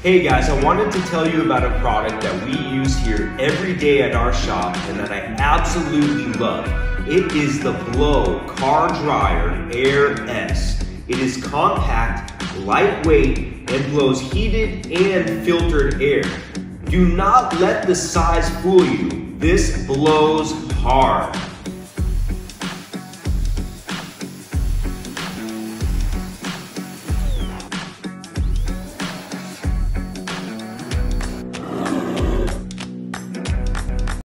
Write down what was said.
Hey guys, I wanted to tell you about a product that we use here every day at our shop and that I absolutely love. It is the BLO Car Dryer Air S. It is compact, lightweight, and blows heated and filtered air. Do not let the size fool you. This blows hard.